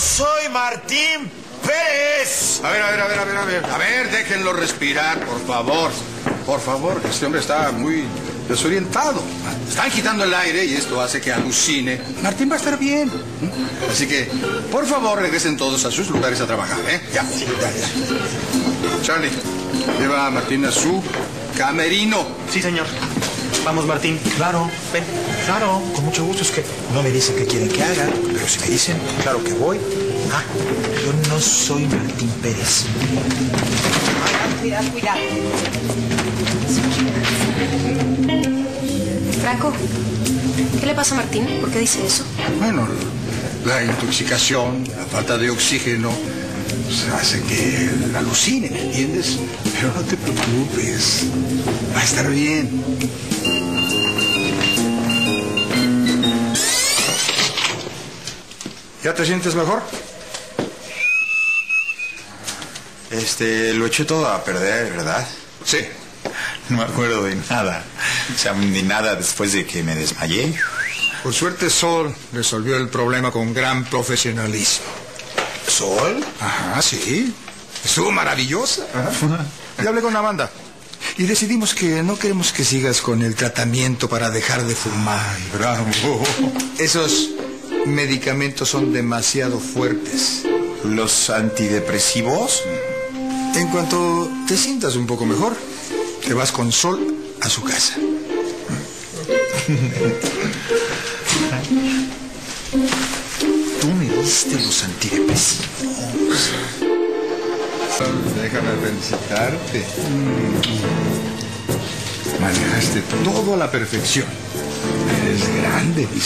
soy Martín Pérez. A ver, a ver, a ver, a ver, a ver. A ver, déjenlo respirar, por favor. Por favor, este hombre está muy desorientado. Están quitando el aire y esto hace que alucine. Martín va a estar bien. Así que, por favor, regresen todos a sus lugares a trabajar, ¿eh? Ya, ya, ya. Charlie, lleva a Martín a su camerino. Sí, señor. Vamos, Martín. Claro, Ven. claro, con mucho gusto. Es que no me dicen qué quieren que haga, pero si me dicen, claro que voy. Ah, yo no soy Martín Pérez. Cuidado, cuidado. Franco, ¿qué le pasa a Martín? ¿Por qué dice eso? Bueno, la intoxicación, la falta de oxígeno, pues, hace que alucine, ¿me entiendes? Pero no te preocupes, va a estar bien. ¿Ya te sientes mejor? Este, lo eché todo a perder, ¿verdad? Sí. No me acuerdo de nada. O sea, de nada después de que me desmayé. Por suerte, Sol resolvió el problema con gran profesionalismo. ¿Sol? Ajá, sí. Estuvo maravillosa. Y hablé con la banda. Y decidimos que no queremos que sigas con el tratamiento para dejar de fumar. Bravo. Esos medicamentos son demasiado fuertes. ¿Los antidepresivos? En cuanto te sientas un poco mejor, te vas con Sol a su casa. Tú me diste los antidepresivos. Déjame felicitarte. Manejaste todo a la perfección. Eres grande, mi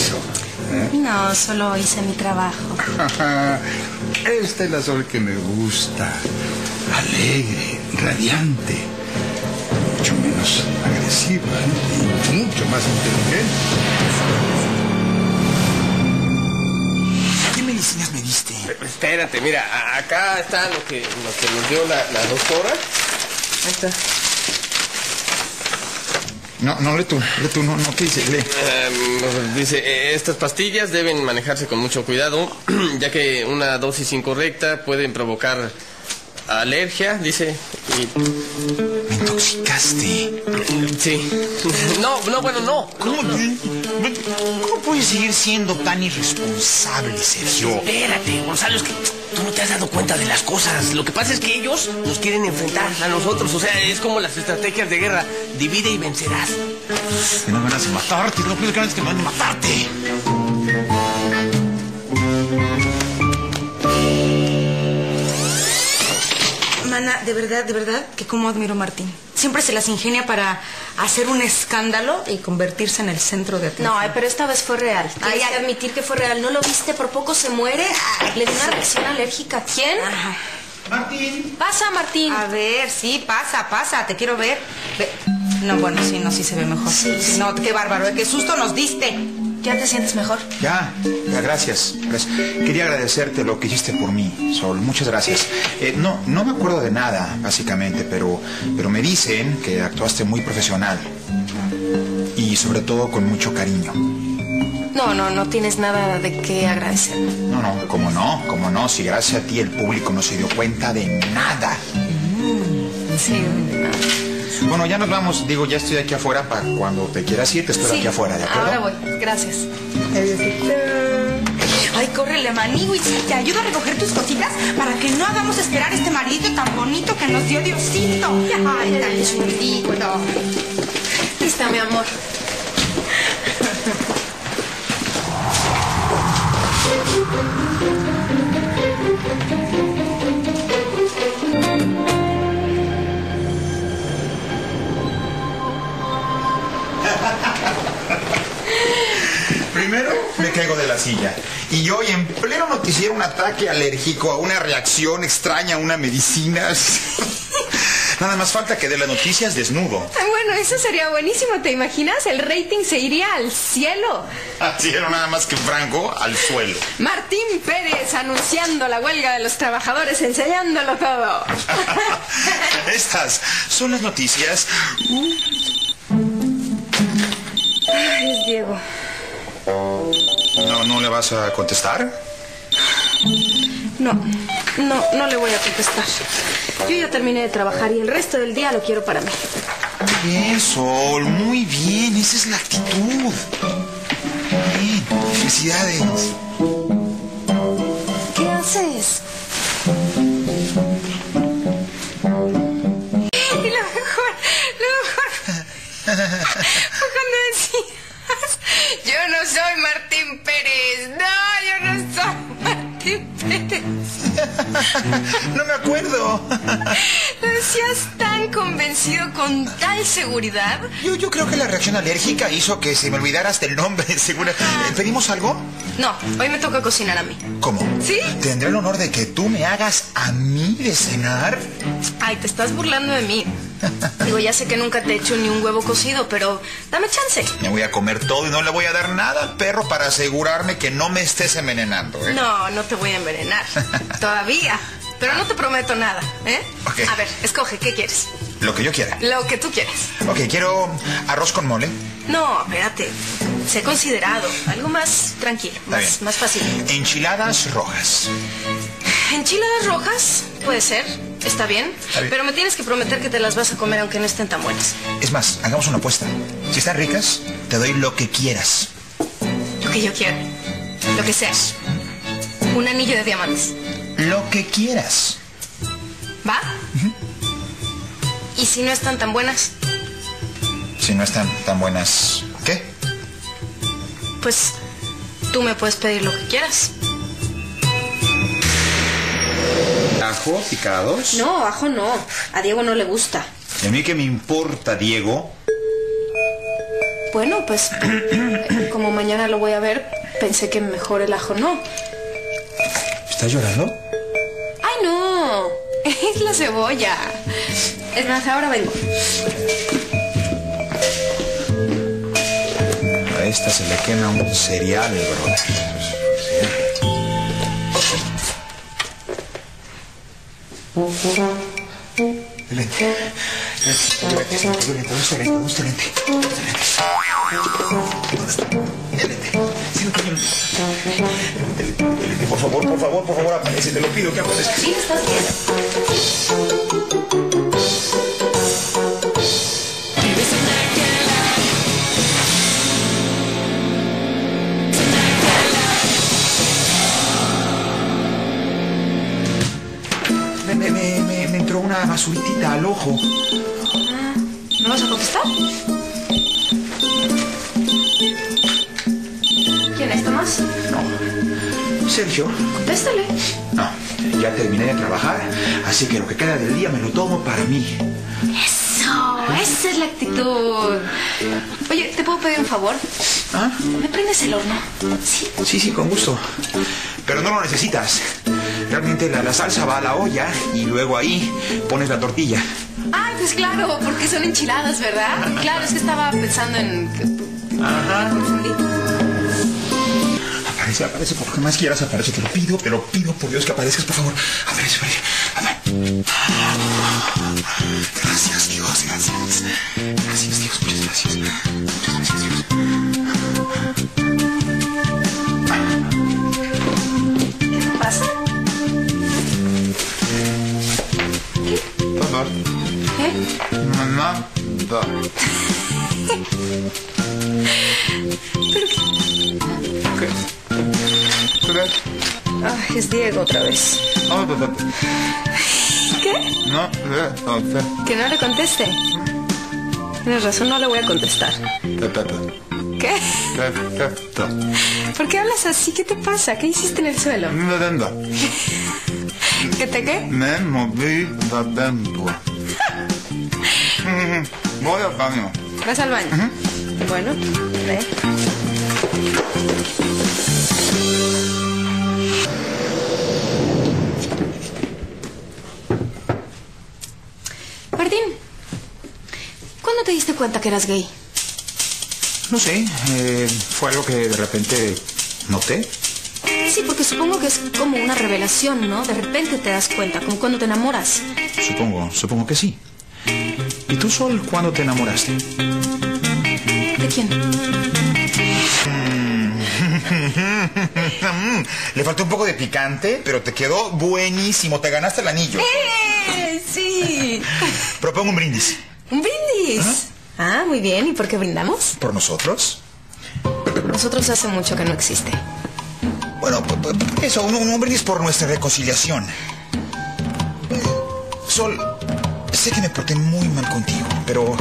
No, solo hice mi trabajo. Esta es la Sol que me gusta. Alegre, radiante. Mucho menos agresiva ¿eh? y mucho más inteligente. ¿Qué medicinas me diste? Espérate, mira, acá está lo que, lo que nos dio la, la doctora. Ahí está. No, no, lee tú, lee tú, no, no, ¿qué dice? Lee. Em, dice, estas pastillas deben manejarse con mucho cuidado, ya que una dosis incorrecta pueden provocar alergia, dice. y- Me intoxicaste. sí. No, no, bueno, no. ¿Cómo, ¿Cómo puedes seguir siendo tan irresponsable, Sergio? Espérate, Gonzalo, es que tú no te has dado cuenta de las cosas. Lo que pasa es que ellos nos quieren enfrentar a nosotros. O sea, es como las estrategias de guerra. Divide y vencerás. No ganas de matarte, no puedo ganas que me van a matarte. Mana, de verdad, de verdad, que cómo admiro a Martín. Siempre se las ingenia para hacer un escándalo y convertirse en el centro de atención. No, ay, pero esta vez fue real. Tienes Ay, ay. que admitir que fue real. ¿No lo viste? Por poco se muere. Le dio una reacción alérgica. ¿Quién? Ajá. Martín. Pasa, Martín. A ver, sí, pasa, pasa, te quiero ver. Ve- No, bueno, sí, no, sí se ve mejor. Sí, sí. No, qué bárbaro, ¿eh? qué susto nos diste. ¿Ya te sientes mejor? Ya, ya, gracias, gracias. Quería agradecerte lo que hiciste por mí, Sol. Muchas gracias. Eh, no, no me acuerdo de nada, básicamente, pero, pero me dicen que actuaste muy profesional. Y sobre todo con mucho cariño. No, no, no tienes nada de qué agradecer. No, no, como no, como no, si gracias a ti el público no se dio cuenta de nada. Sí. Bueno, ya nos vamos, digo, ya estoy aquí afuera para cuando te quieras ir, te espero Sí, aquí afuera, ¿de acuerdo? Ahora voy. Gracias. Ay, córrele, manigo, y te ayudo a recoger tus cositas para que no hagamos esperar este maridito tan bonito que nos dio Diosito. Ay, tan chulito. Está, mi amor. Primero me caigo de la silla. Y hoy en pleno noticiero un ataque alérgico a una reacción extraña a una medicina. Nada más falta que dé las noticias desnudo. Ay, bueno, eso sería buenísimo, ¿te imaginas? El rating se iría al cielo. Así era nada más que Franco al suelo. Martín Pérez anunciando la huelga de los trabajadores, enseñándolo todo. Estas son las noticias. Ay, es Diego. ¿No, no le vas a contestar? No, no, no le voy a contestar. Yo ya terminé de trabajar y el resto del día lo quiero para mí. Muy bien, Sol, muy bien. Esa es la actitud. Bien, felicidades. ¿Qué haces? Y lo mejor, lo mejor No me acuerdo. Lo decías tan convencido, con tal seguridad. Yo, yo creo que la reacción alérgica hizo que se me olvidara hasta el nombre. Segura. Eh, ¿Pedimos algo? No, hoy me toca cocinar a mí. ¿Cómo? ¿Sí? ¿Tendré el honor de que tú me hagas a mí de cenar? Ay, te estás burlando de mí. Digo, ya sé que nunca te he hecho ni un huevo cocido, pero dame chance. Me voy a comer todo y no le voy a dar nada al perro para asegurarme que no me estés envenenando. ¿eh? No, no te voy a envenenar. Todavía. Pero no te prometo nada, ¿eh? A ver, escoge, ¿qué quieres? Lo que yo quiera. Lo que tú quieras. Ok, quiero arroz con mole. No, espérate. Sé considerado. Algo más tranquilo, más fácil. Enchiladas rojas. Enchiladas rojas, puede ser. Está bien. Está bien. Pero me tienes que prometer que te las vas a comer aunque no estén tan buenas. Es más, hagamos una apuesta. Si están ricas, te doy lo que quieras. Lo que yo quiera. Lo que sea. Un anillo de diamantes. Lo que quieras. ¿Va? ¿Y si no están tan buenas? Si no están tan buenas, ¿qué? Pues tú me puedes pedir lo que quieras. ¿Ajo picados? No, ajo no. A Diego no le gusta. ¿Y a mí qué me importa, Diego? Bueno, pues eh, como mañana lo voy a ver, pensé que mejor el ajo no. ¿Estás llorando? ¡Ay, no! Es la cebolla. Es más, ahora vengo. A esta se le quema un cereal, brother. Tengo el lente. El lente, el lente, Por favor, por favor, por favor, aparece. Te lo pido que aparezca. Sí, estás bien. Una basuritita al ojo. ¿No vas a contestar? ¿Quién es Tomás? Sergio. Contéstale. No, ya terminé de trabajar, así que lo que queda del día me lo tomo para mí. Eso, esa es la actitud. Oye, ¿te puedo pedir un favor? ¿Ah? ¿Me prendes el horno? Sí. Sí, sí, con gusto. Pero no lo necesitas. Realmente la, la salsa va a la olla y luego ahí pones la tortilla. Ay, pues claro, porque son enchiladas, ¿verdad? Claro, es que estaba pensando en... Ajá. Aparece, aparece, por lo que más quieras, aparece. Te lo pido, te lo pido, por Dios, que aparezcas, por favor. Aparece, aparece. aparece. Gracias, Dios, gracias. Gracias, Dios, muchas gracias. Muchas gracias, Dios. Diego otra vez. ¿Qué? No, ve. Que no le conteste. Tienes razón, no le voy a contestar. ¿Qué? ¿Por qué hablas así? ¿Qué te pasa? ¿Qué hiciste en el suelo? ¿Qué te qué? Me moví da dentro. Voy al baño. ¿Vas al baño? Bueno, ve. Diste cuenta que eras gay? No sé, eh, fue algo que de repente noté. Sí, porque supongo que es como una revelación, ¿no? De repente te das cuenta, como cuando te enamoras. Supongo, supongo que sí. ¿Y tú, Sol, cuándo te enamoraste? ¿De quién? Le faltó un poco de picante, pero te quedó buenísimo. Te ganaste el anillo. ¡Eh! Sí. Propongo un brindis. Un brindis. Ah, muy bien. ¿Y por qué brindamos? ¿Por nosotros? Nosotros hace mucho que no existe. Bueno, eso, un, un brindis por nuestra reconciliación. Sol, sé que me porté muy mal contigo, pero,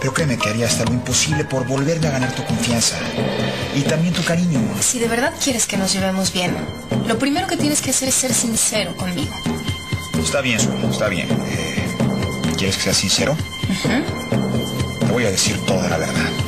pero créeme que haría hasta lo imposible por volverme a ganar tu confianza y también tu cariño. Si de verdad quieres que nos llevemos bien, lo primero que tienes que hacer es ser sincero conmigo. Está bien, Sol, está bien. Eh, ¿Quieres que sea sincero? Voy a decir toda la verdad.